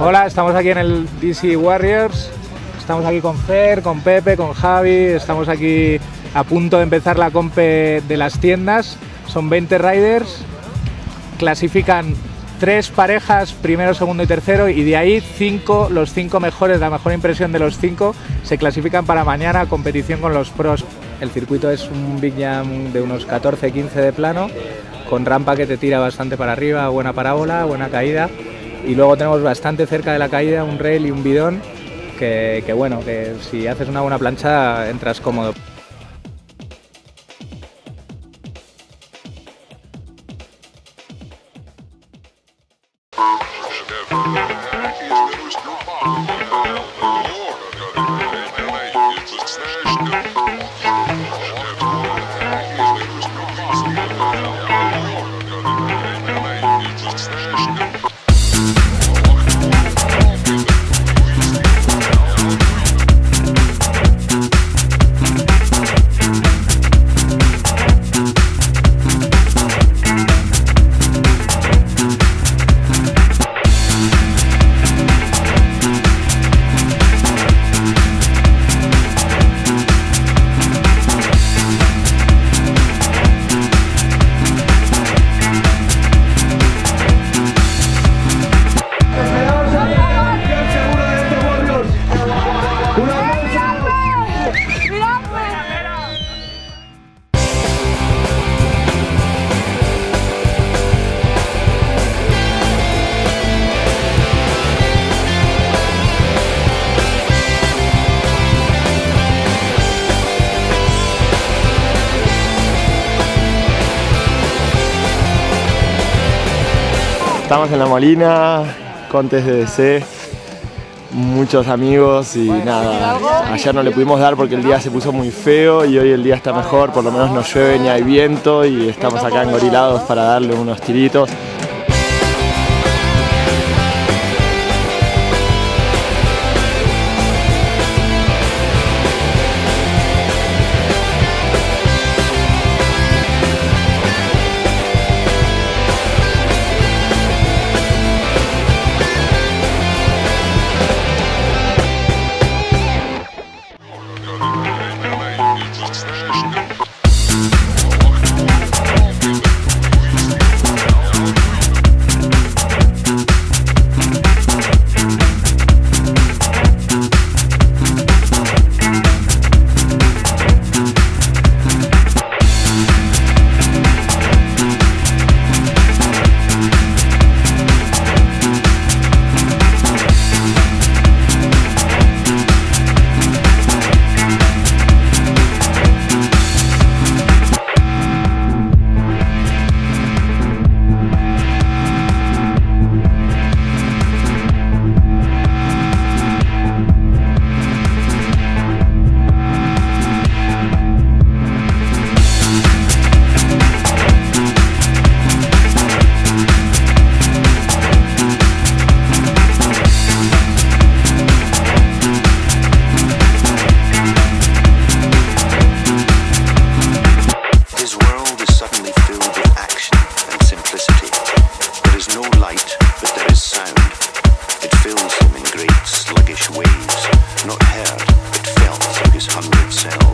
Hola, estamos aquí en el DC Warriors. Estamos aquí con Fer, con Pepe, con Javi. Estamos aquí a punto de empezar la compe de las tiendas. Son 20 riders. Clasifican tres parejas, primero, segundo y tercero, y de ahí cinco, los cinco mejores, la mejor impresión de los cinco, se clasifican para mañana competición con los pros. El circuito es un Big Jam de unos 14-15 de plano, con rampa que te tira bastante para arriba, buena parábola, buena caída. Y luego tenemos bastante cerca de la caída un rail y un bidón, que, bueno, que si haces una buena plancha entras cómodo. Estamos en La Molina, Contes de DC, muchos amigos y nada, ayer no le pudimos dar porque el día se puso muy feo y hoy el día está mejor, por lo menos no llueve ni hay viento y estamos acá engorilados para darle unos tiritos. fills him in great sluggish waves, not heard, but felt through his hundred cells.